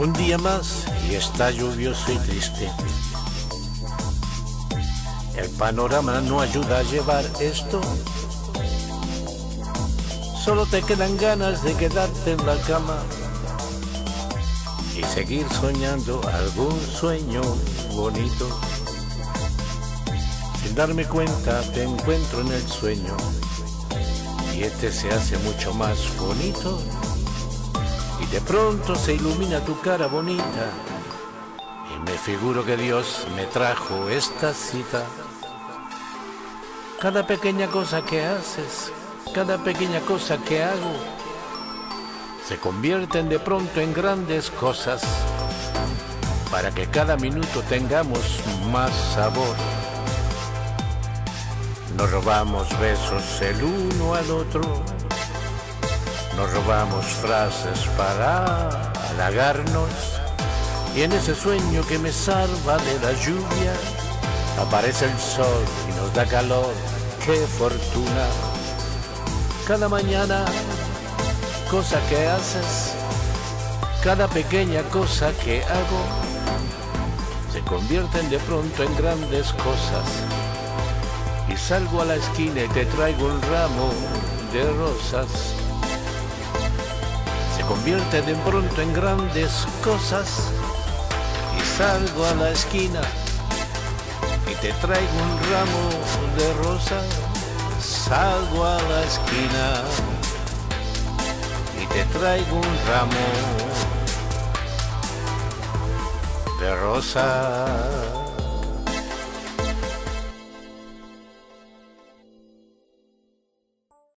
Un día más y está lluvioso y triste. El panorama no ayuda a llevar esto. Solo te quedan ganas de quedarte en la cama y seguir soñando algún sueño bonito. Sin darme cuenta te encuentro en el sueño y este se hace mucho más bonito de pronto se ilumina tu cara bonita y me figuro que Dios me trajo esta cita. Cada pequeña cosa que haces, cada pequeña cosa que hago, se convierten de pronto en grandes cosas para que cada minuto tengamos más sabor. Nos robamos besos el uno al otro, nos robamos frases para halagarnos y en ese sueño que me salva de la lluvia aparece el sol y nos da calor, qué fortuna. Cada mañana, cosa que haces, cada pequeña cosa que hago, se convierten de pronto en grandes cosas. Y salgo a la esquina y te traigo un ramo de rosas. Convierte de pronto en grandes cosas. Y salgo a la esquina y te traigo un ramo de rosas. Salgo a la esquina y te traigo un ramo de rosas.